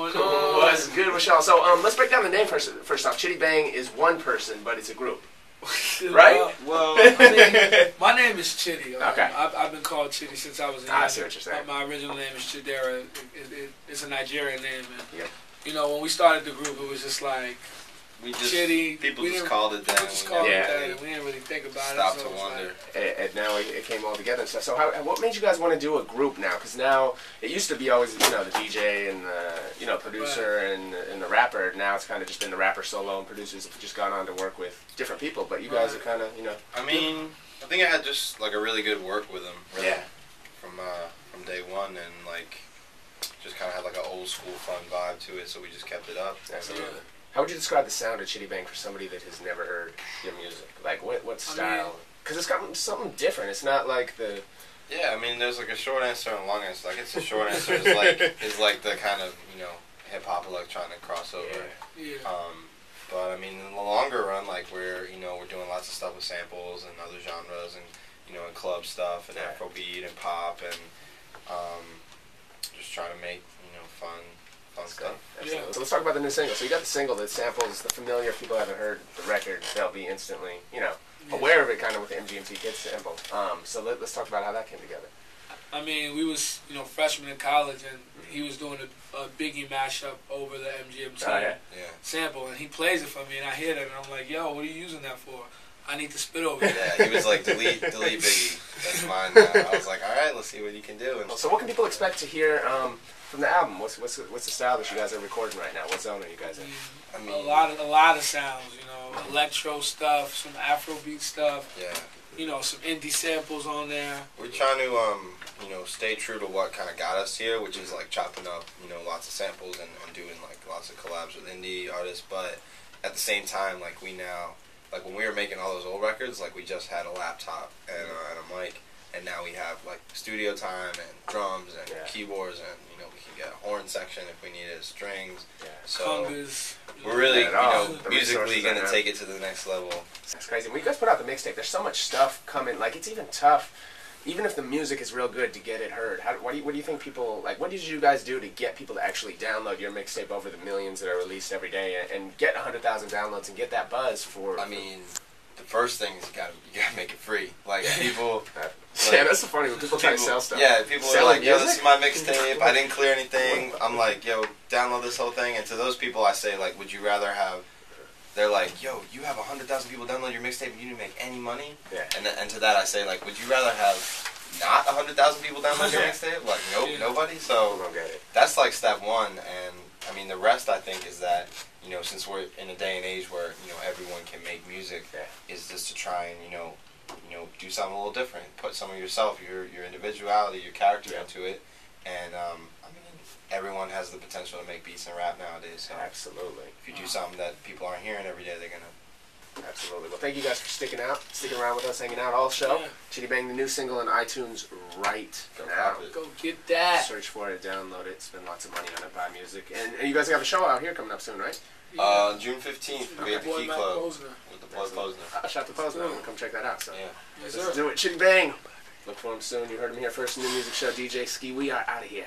What's up? going Cool. on? What's good, Michelle? So, um, let's break down the name first. First off, Chiddy Bang is one person, but it's a group, right? Well, I mean, my name is Chiddy. Um, Okay. I've, I've been called Chiddy since I was a Ah, I see what you're saying. My, my original name is Chidera. It, it, it, it's a Nigerian name. And, Yep. You know, when we started the group, it was just like we just Chiddy. people we just called it that. we just called Yeah. it that, we didn't really think about Stop it. to so it was wonder. like- and, and now it, it came all together and stuff. So, how, what made you guys want to do a group now? Because now it used to be always you know the DJ and the you know producer and and the rapper. Now it's kind of just been the rapper solo and producers have just gone on to work with different people. But you guys Right. are kind of you know I mean, I think I had just like a really good work with them. Really, Yeah. From uh, from day one, and like just kind of had like an old school fun vibe to it, so we just kept it up. absolutely. How would you describe the sound of Chiddy Bang for somebody that has never heard your music? Like what what style? Because it's got something different. It's not like the Yeah, I mean, there's like a short answer and a long answer. Like, it's a short answer is like is like the kind of you know hip hop electronic crossover. Yeah. Um, but I mean, in the longer run, like we're you know we're doing lots of stuff with samples and other genres and you know and club stuff and Yeah. Afrobeat and pop and um, just trying to make you know fun fun stuff. Absolutely. Yeah. So let's talk about the new single. So you got the single that samples the familiar. If people haven't heard the record, they'll be instantly, you know, Yeah. aware of it, kind of with the MGMT Kids sample. Um, so let, us talk about how that came together. I mean, we was you know freshmen in college, and he was doing a, a Biggie mashup over the MGMT Oh, yeah. Yeah. sample, and he plays it for me, and I hear it, and I'm like, yo, what are you using that for? I need to spit over it. Yeah, he was like, delete, delete Biggie. That's mine now. I was like, all right, let's see what you can do. And So what can people expect to hear um, from the album? What's what's what's the style that you guys are recording right now? What zone are you guys in? I a mean, a lot of a lot of sounds, you know, electro stuff, some Afrobeat stuff, yeah, you know, some indie samples on there. we're trying to um, you know, stay true to what kind of got us here, which is like chopping up, you know, lots of samples and, and doing like lots of collabs with indie artists. But at the same time, like we now, like when we were making all those old records, like we just had a laptop and, uh, and a mic, and now we have like studio time and drums and Yeah. keyboards and you know we can get a horn section if we needed strings. Yeah. So Congas. we're really, At you know, musically gonna take it to the next level. That's crazy. When you guys put out the mixtape, there's so much stuff coming. Like it's even tough, even if the music is real good, to get it heard. How, what do you what do you think people like? What did you guys do to get people to actually download your mixtape over the millions that are released every day and, and get hundred thousand downloads and get that buzz for? I mean, the first thing is you gotta you gotta make it free. Like people, yeah, that's the funny when people try to sell stuff. Yeah, people are like, "Yo, this is my mixtape. I didn't clear anything." I'm like, "Yo, download this whole thing." And to those people, I say, like, "Would you rather have?" They're like, "Yo, you have hundred thousand people download your mixtape and you didn't make any money." Yeah. And th- and to that, I say, like, "Would you rather have not hundred thousand people download your mixtape? Like, nope, Yeah. nobody." So don't get it. that's like step one and i mean the rest i think is that you know since we're in a day and age where you know everyone can make music Yeah. is just to try and you know you know do something a little different put some of yourself your your individuality your character Yeah. into it and um, i mean everyone has the potential to make beats and rap nowadays so Absolutely, if you do something that people aren't hearing every day they're gonna absolutely. Well, thank you guys for sticking out, sticking around with us, hanging out all show. Yeah. Chiddy Bang, the new single on iTunes right Go now. Go get that. Search for it, download it, spend lots of money on it, buy music. And, and you guys have a show out here coming up soon, right? Yeah. uh, june 15th we at the key Matt club Posner. with the Blood Posner. Uh, shout to Posner. I'm gonna come check that out. So yeah Yes, let's sir. do it. Chiddy Bang. Look for him soon. You heard him here first. New music show. DJ Skee. We are out of here.